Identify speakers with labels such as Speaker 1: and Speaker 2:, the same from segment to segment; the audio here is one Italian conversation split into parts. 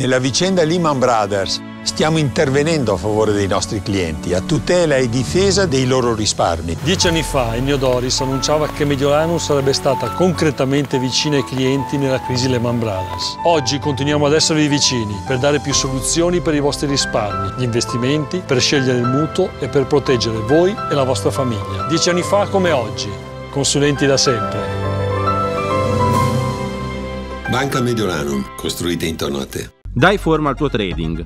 Speaker 1: Nella vicenda Lehman Brothers stiamo intervenendo a favore dei nostri clienti, a tutela e difesa dei loro risparmi.
Speaker 2: Dieci anni fa il mio Doris annunciava che Mediolanum sarebbe stata concretamente vicina ai clienti nella crisi Lehman Brothers. Oggi continuiamo ad esservi vicini per dare più soluzioni per i vostri risparmi, gli investimenti, per scegliere il mutuo e per proteggere voi e la vostra famiglia. Dieci anni fa come oggi, consulenti da sempre.
Speaker 3: Banca Mediolanum, costruite intorno a te.
Speaker 4: Dai forma al tuo trading.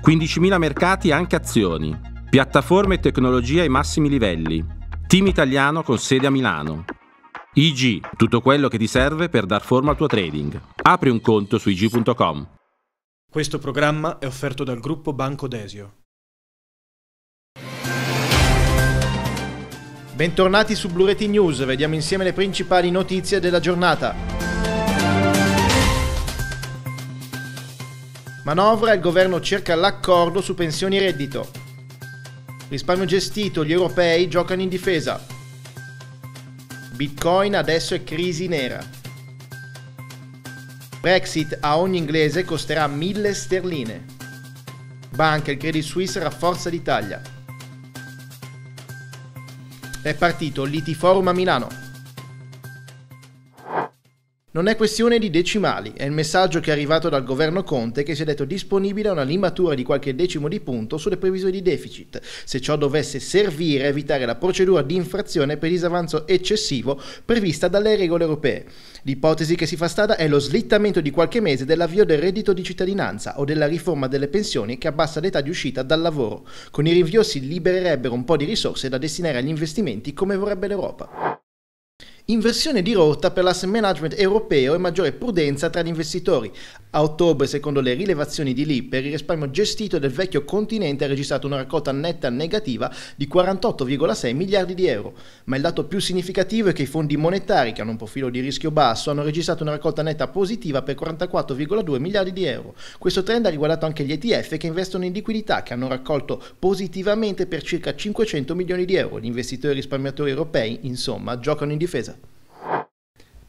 Speaker 4: 15.000 mercati anche azioni. Piattaforme e tecnologia ai massimi livelli. Team italiano con sede a Milano. IG, tutto quello che ti serve per dar forma al tuo trading. Apri un conto su ig.com.
Speaker 5: Questo programma è offerto dal gruppo Banco Desio. Bentornati su Blu Reti News, vediamo insieme le principali notizie della giornata. Manovra, il governo cerca l'accordo su pensioni e reddito. Risparmio gestito, gli europei giocano in difesa. Bitcoin adesso è crisi nera. Brexit a ogni inglese costerà 1000 sterline. Banca, il Credit Suisse rafforza l'Italia. È partito l'IT-Forum a Milano. Non è questione di decimali, è il messaggio che è arrivato dal governo Conte che si è detto disponibile a una limatura di qualche decimo di punto sulle previsioni di deficit, se ciò dovesse servire a evitare la procedura di infrazione per disavanzo eccessivo prevista dalle regole europee. L'ipotesi che si fa strada è lo slittamento di qualche mese dell'avvio del reddito di cittadinanza o della riforma delle pensioni che abbassa l'età di uscita dal lavoro. Con il rinvio si libererebbero un po' di risorse da destinare agli investimenti come vorrebbe l'Europa. Inversione di rotta per l'asset management europeo e maggiore prudenza tra gli investitori. A ottobre, secondo le rilevazioni di Lipper, il risparmio gestito del vecchio continente ha registrato una raccolta netta negativa di 48,6 miliardi di euro. Ma il dato più significativo è che i fondi monetari, che hanno un profilo di rischio basso, hanno registrato una raccolta netta positiva per 44,2 miliardi di euro. Questo trend ha riguardato anche gli ETF che investono in liquidità, che hanno raccolto positivamente per circa 500 milioni di euro. Gli investitori risparmiatori europei, insomma, giocano in difesa.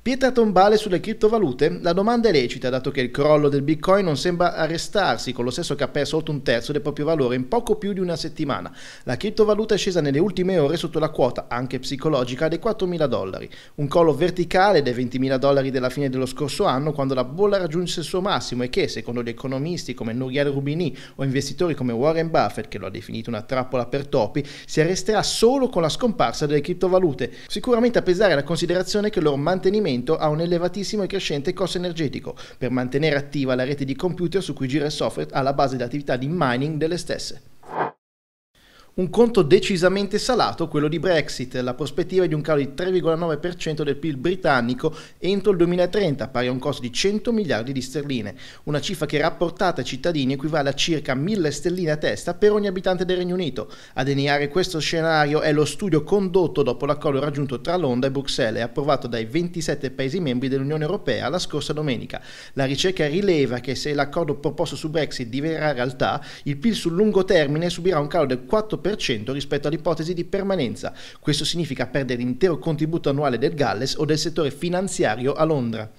Speaker 5: Pietra tombale sulle criptovalute? La domanda è lecita, dato che il crollo del Bitcoin non sembra arrestarsi, con lo stesso che ha perso oltre un terzo del proprio valore in poco più di una settimana. La criptovaluta è scesa nelle ultime ore sotto la quota, anche psicologica, dei 4.000 dollari. Un collo verticale dei 20.000 dollari della fine dello scorso anno, quando la bolla raggiunse il suo massimo e che, secondo gli economisti come Nuriel Rubini o investitori come Warren Buffett, che lo ha definito una trappola per topi, si arresterà solo con la scomparsa delle criptovalute. Sicuramente a pesare la considerazione che il loro mantenimento ha un elevatissimo e crescente costo energetico per mantenere attiva la rete di computer su cui gira il software alla base dell'attività di mining delle stesse. Un conto decisamente salato, quello di Brexit, la prospettiva di un calo di 3,9% del PIL britannico entro il 2030, pari a un costo di 100 miliardi di sterline, una cifra che rapportata ai cittadini equivale a circa 1000 sterline a testa per ogni abitante del Regno Unito. A deniare questo scenario è lo studio condotto dopo l'accordo raggiunto tra Londra e Bruxelles e approvato dai 27 Paesi membri dell'Unione Europea la scorsa domenica. La ricerca rileva che se l'accordo proposto su Brexit diverrà realtà, il PIL sul lungo termine subirà un calo del 4% rispetto all'ipotesi di permanenza. Questo significa perdere l'intero contributo annuale del Galles o del settore finanziario a Londra.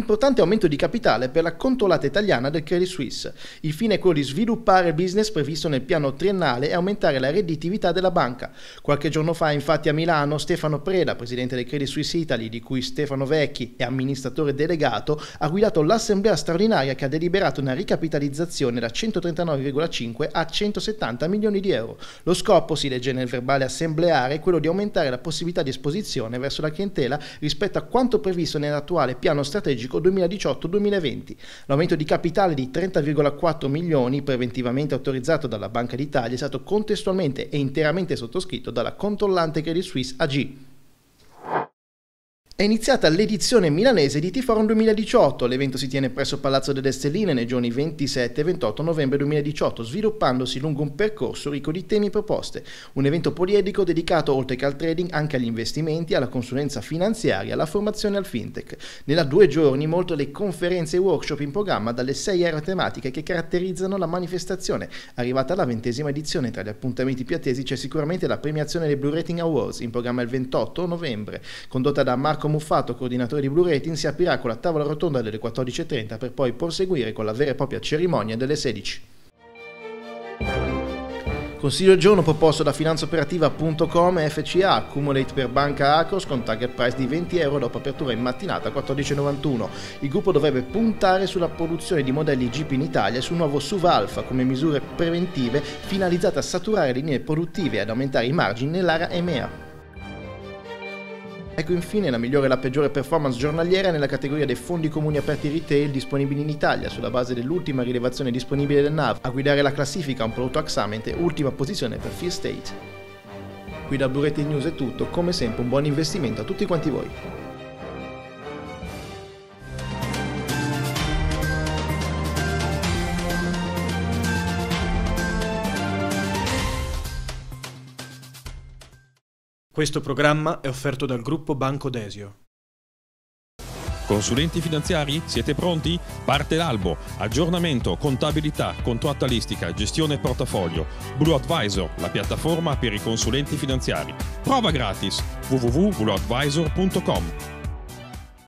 Speaker 5: Importante aumento di capitale per la controllata italiana del Credit Suisse. Il fine è quello di sviluppare il business previsto nel piano triennale e aumentare la redditività della banca. Qualche giorno fa, infatti, a Milano, Stefano Preda, presidente del Credit Suisse Italy, di cui Stefano Vecchi è amministratore delegato, ha guidato l'assemblea straordinaria che ha deliberato una ricapitalizzazione da 139,5 a 170 milioni di euro. Lo scopo, si legge nel verbale assembleare, è quello di aumentare la possibilità di esposizione verso la clientela rispetto a quanto previsto nell'attuale piano strategico strategico 2018-2020. L'aumento di capitale di 30,4 milioni preventivamente autorizzato dalla Banca d'Italia è stato contestualmente e interamente sottoscritto dalla controllante Credit Suisse AG. È iniziata l'edizione milanese di Tiforum 2018. L'evento si tiene presso Palazzo delle Stelline nei giorni 27 e 28 novembre 2018, sviluppandosi lungo un percorso ricco di temi e proposte. Un evento poliedico dedicato oltre che al trading anche agli investimenti, alla consulenza finanziaria, alla formazione al fintech. Nella due giorni molte le conferenze e workshop in programma dalle sei aree tematiche che caratterizzano la manifestazione. Arrivata alla ventesima edizione, tra gli appuntamenti più attesi c'è sicuramente la premiazione dei Blue Rating Awards in programma il 28 novembre, condotta da Marco Muffato, coordinatore di Blue Rating, si aprirà con la tavola rotonda delle 14.30 per poi proseguire con la vera e propria cerimonia delle 16. Consiglio del giorno proposto da finanzaoperativa.com FCA, accumulate per banca Acros con target price di 20 euro dopo apertura in mattinata 14,91. Il gruppo dovrebbe puntare sulla produzione di modelli Jeep in Italia e sul nuovo SUV Alfa come misure preventive finalizzate a saturare linee produttive e ad aumentare i margini nell'area EMEA. Ecco infine la migliore e la peggiore performance giornaliera nella categoria dei fondi comuni aperti retail disponibili in Italia sulla base dell'ultima rilevazione disponibile del NAV. A guidare la classifica un prodotto Axamente, ultima posizione per Fear State. Qui da Blu Rating News è tutto, come sempre un buon investimento a tutti quanti voi.
Speaker 6: Questo programma è offerto dal gruppo Banco Desio.
Speaker 7: Consulenti finanziari? Siete pronti? Parte l'albo. Aggiornamento, contabilità, contrattualistica, gestione portafoglio. Blue Advisor, la piattaforma per i consulenti finanziari. Prova gratis www.blueadvisor.com